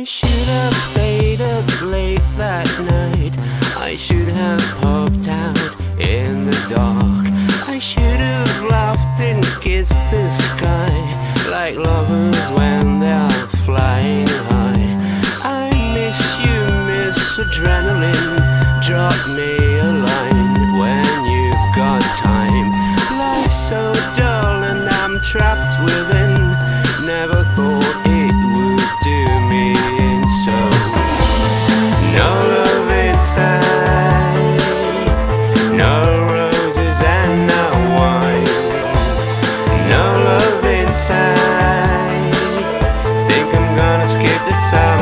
I should have stayed up late that night. I should have popped out in the dark. I should have laughed and kissed the sky like lovers when they're flying high. I miss you, Miss Adrenaline. Drop me war's declared. This time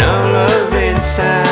none of inside.